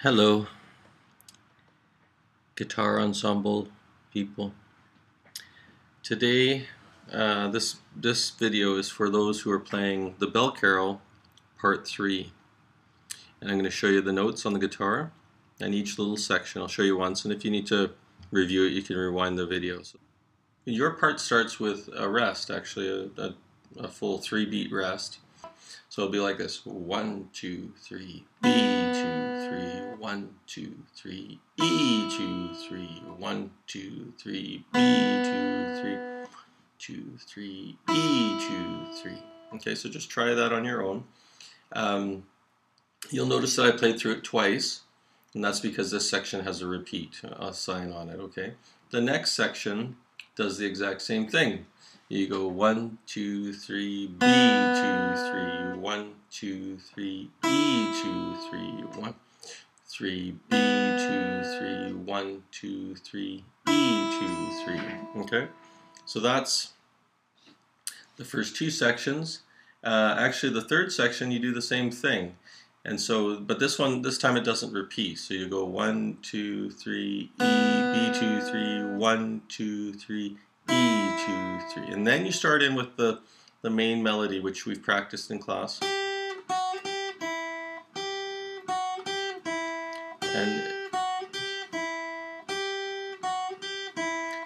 Hello, guitar ensemble people. Today, uh, this this video is for those who are playing the Bell Carol Part 3. And I'm going to show you the notes on the guitar and each little section. I'll show you once, and if you need to review it, you can rewind the video. So your part starts with a rest, actually, a, a, a full three beat rest. So it'll be like this one, two, three, B, two, three, one, two, three, E, two, three, one, two, three, B, two, three, two, three, E, two, three. Okay, so just try that on your own. Um, you'll notice that I played through it twice, and that's because this section has a repeat a sign on it, okay? The next section does the exact same thing. You go one, two, three, B, two, three, one, two, three, E, two, three, one, three, B, two, three, one, two, three, E, two, three. Okay, so that's the first two sections. Uh, actually, the third section you do the same thing. And so, but this one, this time it doesn't repeat. So you go one, two, three, E, B, two, three, one, two, three, E, two, three. And then you start in with the, the main melody, which we've practiced in class. And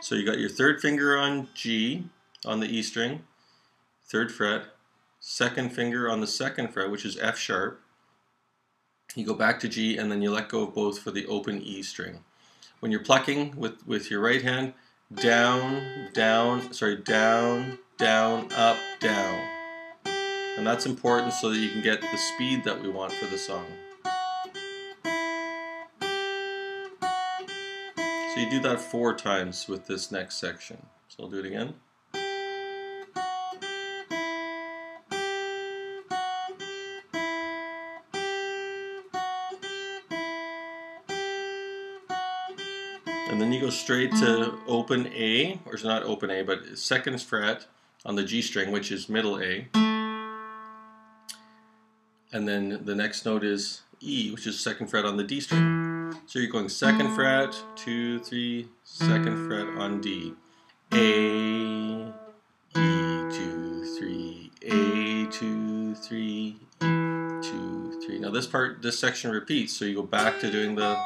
so you got your third finger on G on the E string, third fret, second finger on the second fret, which is F sharp. You go back to G and then you let go of both for the open E string. When you're plucking with, with your right hand, down, down, sorry, down, down, up, down. And that's important so that you can get the speed that we want for the song. So you do that four times with this next section. So I'll do it again. And then you go straight to open A, or it's not open A, but second fret on the G string, which is middle A. And then the next note is E, which is second fret on the D string. So you're going second fret, two, three, second fret on D. A, E, two, three, A, two, three, E, two, three. Now this part, this section repeats, so you go back to doing the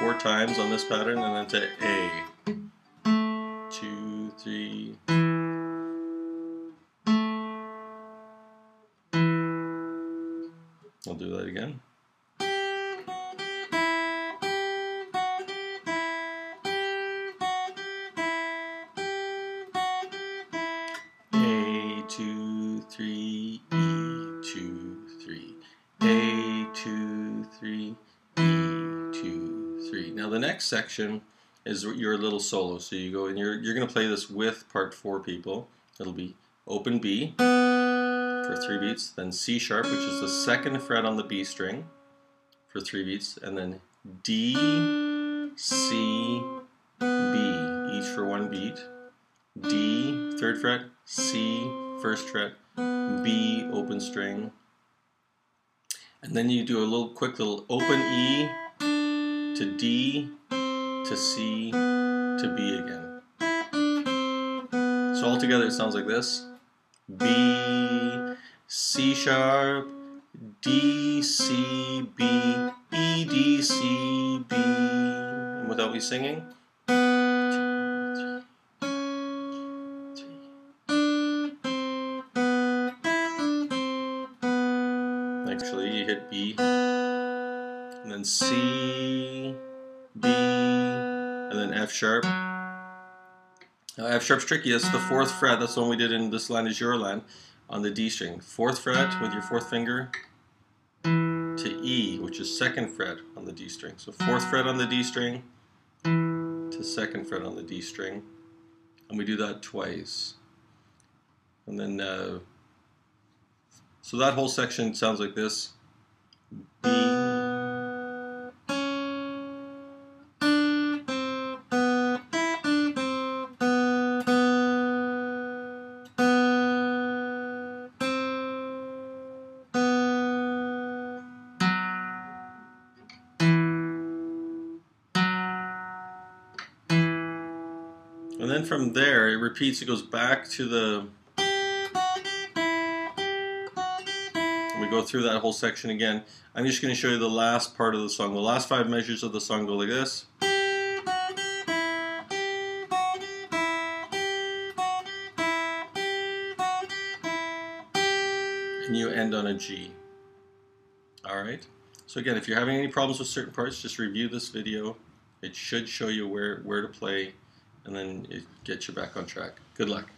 four times on this pattern and then to A. I'll do that again. A, two, three, E, two, three. A, two, three, E, two, three. Now the next section is your little solo. So you go and you're you're gonna play this with part four people. It'll be open B for three uh, beats, then C sharp, which is the second fret on the B string for three beats, and then D, C, B, each for one beat. D, third fret, C, first fret, B, open string. And then you do a little quick little open E to D to C to B again. So all together it sounds like this. B, C sharp, D, C, B, E, D, C, B. And without me singing. Actually, you hit B, and then C, B, and then F sharp. Now F sharp's tricky, that's the fourth fret, that's the one we did in This Land Is Your Land on the D string. Fourth fret with your fourth finger to E, which is second fret on the D string. So fourth fret on the D string to second fret on the D string. And we do that twice. And then, uh, so that whole section sounds like this. B, then from there, it repeats, it goes back to the. We go through that whole section again. I'm just going to show you the last part of the song. The last five measures of the song go like this. And you end on a G. Alright? So again, if you're having any problems with certain parts, just review this video. It should show you where, where to play and then it gets you back on track. Good luck.